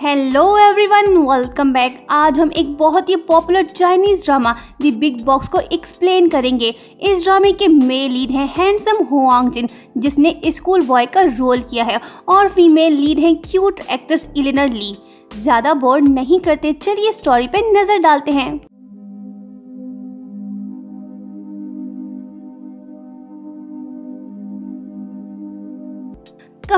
Hello everyone welcome back आज हम एक बहुत ही popular Chinese drama the big box को एक्सप्लेन करेंगे। इस ड्रामे के मेल लीड हैं हैंडसम होआंग जिन जिसने स्कूल बॉय का रोल किया है, और फीमेल लीड हैं क्यूट एक्ट्रेस इलेनर ली ज़्यादा बोर नहीं करते, चलिए स्टोरी पे नज़र डालते हैं।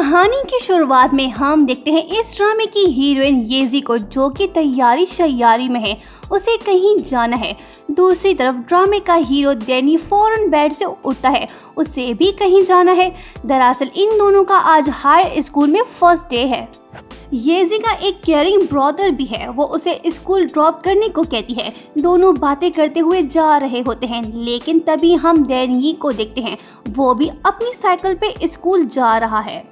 कहानी की शुरुआत में हम देखते हैं इस ड्रामे की हीरोइन येजी को जो कि तैयारी शैयारी में है, उसे कहीं जाना है। दूसरी तरफ़ ड्रामे का हीरो डैनी फ़ौरन बेड से उठता है, उसे भी कहीं जाना है। दरअसल इन दोनों का आज हायर स्कूल में फ़र्स्ट डे है। येजी का एक केयरिंग ब्रदर भी है, वो उसे स्कूल ड्रॉप करने को कहती है। दोनों बातें करते हुए जा रहे होते हैं, लेकिन तभी हम डैनी को देखते हैं, वो भी अपनी साइकिल पे स्कूल जा रहा है।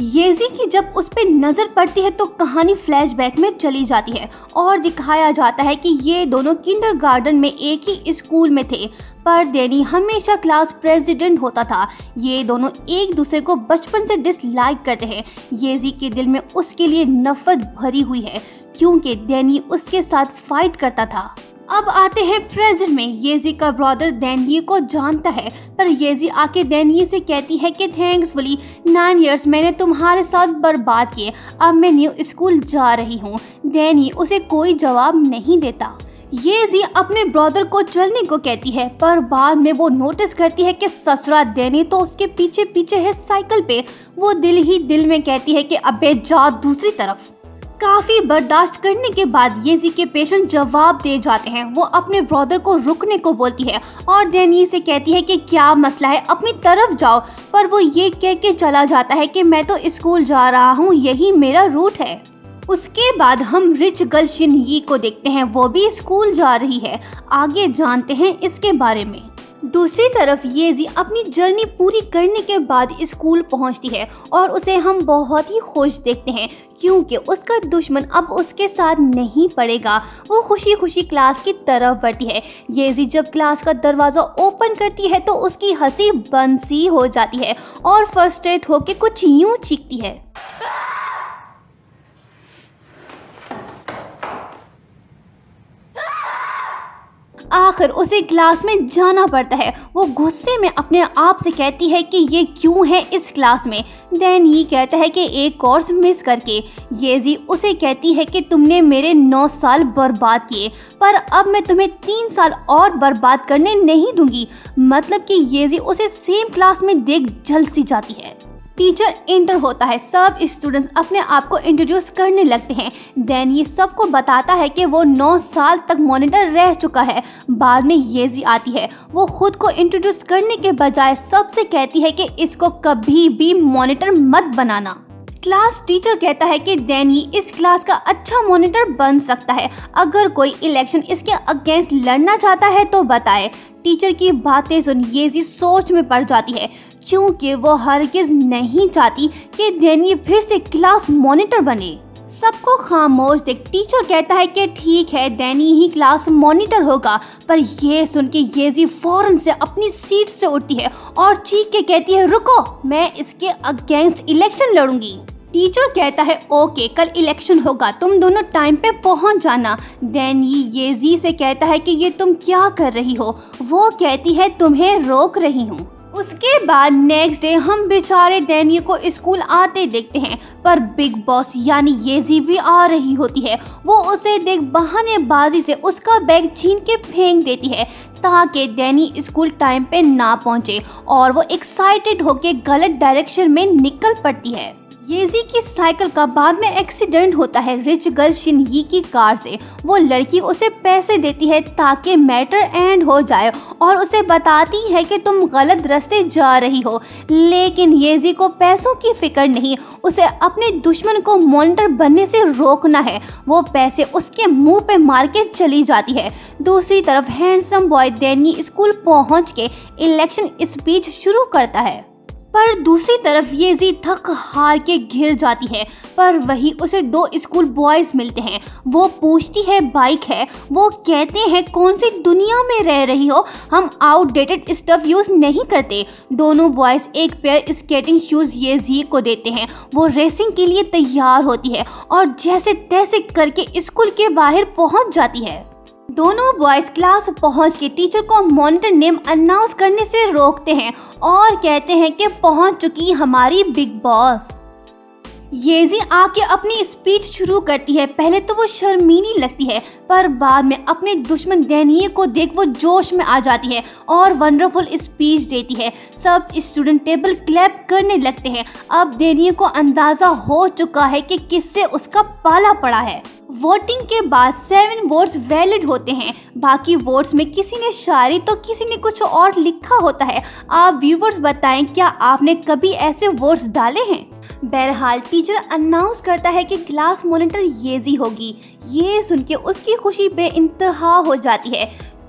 येजी की जब उस पर नज़र पड़ती है तो कहानी फ्लैशबैक में चली जाती है और दिखाया जाता है कि ये दोनों किंडरगार्टन में एक ही स्कूल में थे। पर डेनी हमेशा क्लास प्रेसिडेंट होता था। ये दोनों एक दूसरे को बचपन से डिसलाइक करते हैं। येजी के दिल में उसके लिए नफरत भरी हुई है, क्योंकि डेनी उसके साथ फाइट करता था। अब आते हैं प्रेजेंट में। येजी का ब्रदर दैनिये को जानता है, पर येजी आके दैनिये से कहती है कि थैंक्सफुली नाइन इयर्स मैंने तुम्हारे साथ बर्बाद किए। अब मैं न्यू स्कूल जा रही हूँ। दैनी उसे कोई जवाब नहीं देता। ये जी अपने ब्रदर को चलने को कहती है, पर बाद में वो नोटिस करती है कि ससुरा देने तो उसके पीछे पीछे है साइकिल पे। वो दिल ही दिल में कहती है कि, अबे, जा दूसरी तरफ़। काफ़ी बर्दाश्त करने के बाद येजी के पेशेंट जवाब दे जाते हैं। वो अपने ब्रदर को रुकने को बोलती है और डेनी से कहती है कि क्या मसला है? अपनी तरफ़ जाओ। पर वो ये कह के चला जाता है कि मैं तो स्कूल जा रहा हूँ, यही मेरा रूट है। उसके बाद हम रिच गर्ल शिन को देखते हैं। वो भी स्कूल जा रही है। आगे जानते हैं इसके बारे में। दूसरी तरफ़ येजी अपनी जर्नी पूरी करने के बाद स्कूल पहुँचती है और उसे हम बहुत ही खुश देखते हैं, क्योंकि उसका दुश्मन अब उसके साथ नहीं पड़ेगा। वो खुशी खुशी क्लास की तरफ़ बढ़ती है। येजी जब क्लास का दरवाज़ा ओपन करती है तो उसकी हँसी बंसी हो जाती है और फर्स्ट्रेट होकर कुछ यूँ चीखती है। आखिर उसे क्लास में जाना पड़ता है। वो गुस्से में अपने आप से कहती है कि ये क्यों है इस क्लास में? देन ये कहता है कि एक कोर्स मिस करके। ये जी उसे कहती है कि तुमने मेरे नौ साल बर्बाद किए, पर अब मैं तुम्हें तीन साल और बर्बाद करने नहीं दूँगी। मतलब कि ये जी उसे सेम क्लास में देख जल सी जाती है। टीचर इंटर होता है। सब स्टूडेंट्स अपने आप को इंट्रोड्यूस करने लगते हैं। देन ये सबको बताता है कि वो नौ साल तक मॉनिटर रह चुका है। बाद में येजी आती है। वो खुद को इंट्रोड्यूस करने के बजाय सबसे कहती है कि इसको कभी भी मॉनिटर मत बनाना। क्लास टीचर कहता है कि डैनी इस क्लास का अच्छा मॉनिटर बन सकता है। अगर कोई इलेक्शन इसके अगेंस्ट लड़ना चाहता है तो बताए। टीचर की बातें सुन येजी सोच में पड़ जाती है। क्योंकि वो हरगिज नहीं चाहती कि डैनी फिर से क्लास मॉनिटर बने। सबको खामोश देख टीचर कहता है कि ठीक है डैनी ही क्लास मॉनिटर होगा। पर यह सुन के येजी फ़ौरन से अपनी सीट से उठती है और चीख के कहती है, रुको, मैं इसके अगेंस्ट इलेक्शन लड़ूँगी। टीचर कहता है, ओके, कल इलेक्शन होगा, तुम दोनों टाइम पे पहुँच जाना। देन ये जी से कहता है कि, ये तुम क्या कर रही हो? वो कहती है, तुम्हें रोक रही हूँ। उसके बाद नेक्स्ट डे हम बेचारे डैनी को स्कूल आते देखते हैं, पर बिग बॉस यानी ये जी भी आ रही होती है। वो उसे देख बहानेबाजी से उसका बैग छीन के फेंक देती है, ताकि डैनी स्कूल टाइम पे ना पहुँचे और वो एक्साइटेड होके गलत डायरेक्शन में निकल पड़ती है। येजी की साइकिल का बाद में एक्सीडेंट होता है। रिच गर्ल शिनही की कार से। वो लड़की उसे पैसे देती है ताकि मैटर एंड हो जाए और उसे बताती है कि तुम गलत रास्ते जा रही हो। लेकिन येजी को पैसों की फ़िक्र नहीं। उसे अपने दुश्मन को मॉनिटर बनने से रोकना है। वो पैसे उसके मुँह पे मार के चली जाती है। दूसरी तरफ़ हैंडसम बॉय डैनी स्कूल पहुँच के इलेक्शन स्पीच शुरू करता है। पर दूसरी तरफ़ ये जी थक हार के घिर जाती है, पर वही उसे दो स्कूल बॉयज़ मिलते हैं। वो पूछती है, बाइक है? वो कहते हैं, कौन सी दुनिया में रह रही हो? हम आउटडेटेड स्टफ़ यूज़ नहीं करते। दोनों बॉयज़ एक पेयर स्केटिंग शूज़ ये जी को देते हैं। वो रेसिंग के लिए तैयार होती है और जैसे तैसे करके स्कूल के बाहर पहुँच जाती है। दोनों बॉयज़ क्लास पहुँच के टीचर को मॉनिटर नेम अनाउंस करने से रोकते हैं और कहते हैं कि पहुँच चुकी हमारी बिग बॉस येजी आके अपनी स्पीच शुरू करती है। पहले तो वो शर्मीली लगती है, पर बाद में अपने दुश्मन दैनिये को देख वो जोश में आ जाती है और वंडरफुल स्पीच देती है। सब स्टूडेंट टेबल क्लैप करने लगते हैं। अब दैनिये को अंदाज़ा हो चुका है कि किससे उसका पाला पड़ा है। वोटिंग के बाद सेवन वोट्स वैलिड होते हैं। बाकी वोट्स में किसी ने शायरी तो किसी ने कुछ और लिखा होता है। आप व्यूवर्स बताएँ, क्या आपने कभी ऐसे वोट्स डाले हैं? बहरहाल टीचर अनाउंस करता है कि क्लास मॉनिटर येजी होगी। ये सुन के उसकी खुशी बे इंतहा हो जाती है,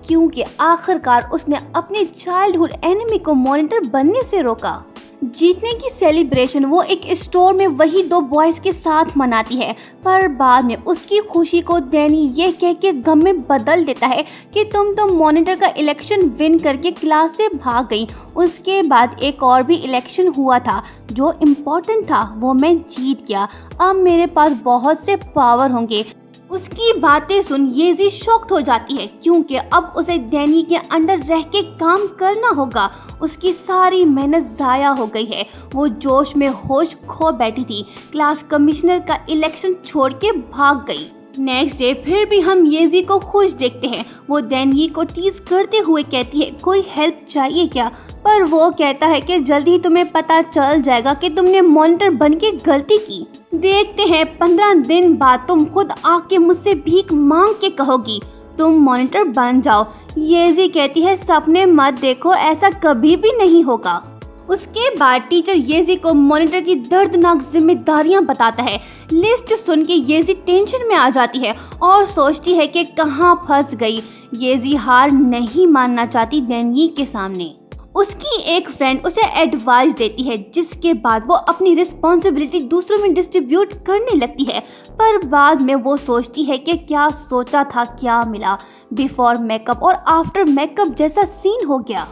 क्योंकि आखिरकार उसने अपने चाइल्डहुड एनिमी को मॉनिटर बनने से रोका। जीतने की सेलिब्रेशन वो एक स्टोर में वही दो बॉयज़ के साथ मनाती है। पर बाद में उसकी खुशी को दैनी ये कह के गम में बदल देता है कि तुम तो मॉनिटर का इलेक्शन विन करके क्लास से भाग गई। उसके बाद एक और भी इलेक्शन हुआ था, जो इम्पोर्टेंट था, वो मैं जीत गया। अब मेरे पास बहुत से पावर होंगे। उसकी बातें सुन येजी शॉक्ट हो जाती है, क्योंकि अब उसे दैनी के अंडर रह के काम करना होगा। उसकी सारी मेहनत ज़ाया हो गई है। वो जोश में होश खो बैठी थी। क्लास कमिश्नर का इलेक्शन छोड़ के भाग गई। नेक्स्ट डे फिर भी हम येजी को खुश देखते हैं। वो दैनगी को टीज करते हुए कहती है, कोई हेल्प चाहिए क्या? पर वो कहता है कि जल्दी ही तुम्हें पता चल जाएगा कि तुमने मॉनिटर बन के गलती की। देखते हैं, पंद्रह दिन बाद तुम खुद आके मुझसे भीख मांग के कहोगी, तुम मॉनिटर बन जाओ। येजी कहती है, सपने मत देखो, ऐसा कभी भी नहीं होगा। उसके बाद टीचर येजी को मॉनिटर की दर्दनाक जिम्मेदारियाँ बताता है। लिस्ट सुन के येजी टेंशन में आ जाती है और सोचती है कि कहाँ फंस गई। येजी हार नहीं मानना चाहती डेनगी के सामने। उसकी एक फ्रेंड उसे एडवाइस देती है, जिसके बाद वो अपनी रिस्पॉन्सिबिलिटी दूसरों में डिस्ट्रीब्यूट करने लगती है। पर बाद में वो सोचती है कि क्या सोचा था, क्या मिला। बिफोर मेकअप और आफ्टर मेकअप जैसा सीन हो गया।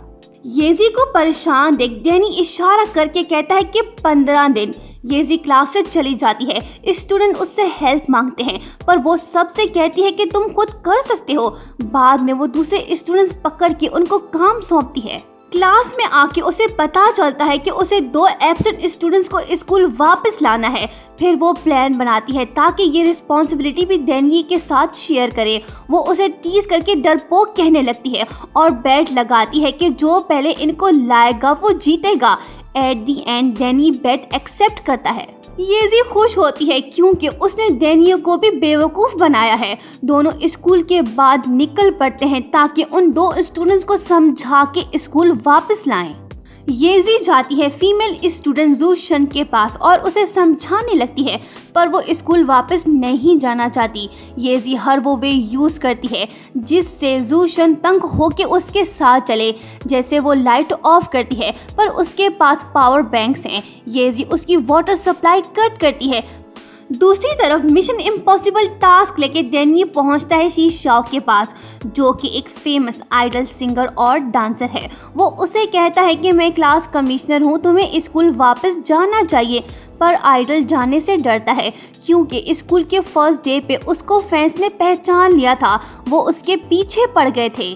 येजी को परेशान देख डैनी इशारा करके कहता है कि पंद्रह दिन येजी क्लास से चली जाती है। स्टूडेंट उससे हेल्प मांगते हैं, पर वो सबसे कहती है कि तुम खुद कर सकते हो। बाद में वो दूसरे स्टूडेंट्स पकड़ के उनको काम सौंपती है। क्लास में आके उसे पता चलता है कि उसे दो एबसेंट स्टूडेंट्स को स्कूल वापस लाना है। फिर वो प्लान बनाती है ताकि ये रिस्पॉन्सिबिलिटी भी देनगी के साथ शेयर करे। वो उसे टीज करके डरपोक कहने लगती है और बैट लगाती है कि जो पहले इनको लाएगा वो जीतेगा। At the end Danny bet accept करता है। येजी खुश होती है क्योंकि उसने डेनियो को भी बेवकूफ़ बनाया है। दोनों स्कूल के बाद निकल पड़ते हैं ताकि उन दो स्टूडेंट्स को समझा के स्कूल वापस लाएँ। येजी जाती है फीमेल स्टूडेंट जूशन के पास और उसे समझाने लगती है, पर वो स्कूल वापस नहीं जाना चाहती। येजी हर वो वे यूज़ करती है, जिससे जूशन तंग होकर उसके साथ चले, जैसे वो लाइट ऑफ़ करती है, पर उसके पास पावर बैंक्स हैं। येजी उसकी वाटर सप्लाई कट करती है दूसरी तरफ़ मिशन इम्पॉसिबल टास्क लेके डेनी पहुँचता है शीश शाओ के पास, जो कि एक फ़ेमस आइडल सिंगर और डांसर है। वो उसे कहता है कि मैं क्लास कमिश्नर हूँ, तुम्हें स्कूल वापस जाना चाहिए, पर आइडल जाने से डरता है, क्योंकि स्कूल के फ़र्स्ट डे पे उसको फैंस ने पहचान लिया था, वो उसके पीछे पड़ गए थे।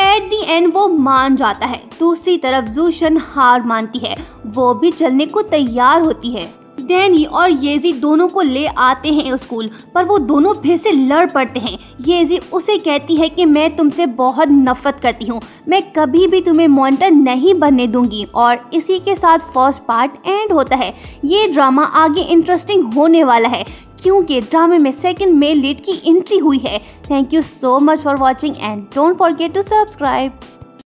एट दी एंड वो मान जाता है, दूसरी तरफ़ जूशन हार मानती है, वो भी चलने को तैयार होती है। डैनी और येजी दोनों को ले आते हैं स्कूल, पर वो दोनों फिर से लड़ पड़ते हैं। येजी उसे कहती है कि मैं तुमसे बहुत नफरत करती हूँ, मैं कभी भी तुम्हें मॉनिटर नहीं बनने दूँगी और इसी के साथ फ़र्स्ट पार्ट एंड होता है। ये ड्रामा आगे इंटरेस्टिंग होने वाला है, क्योंकि ड्रामे में सेकंड मेल लीड की एंट्री हुई है। Thank you so much for watching and don't forget to subscribe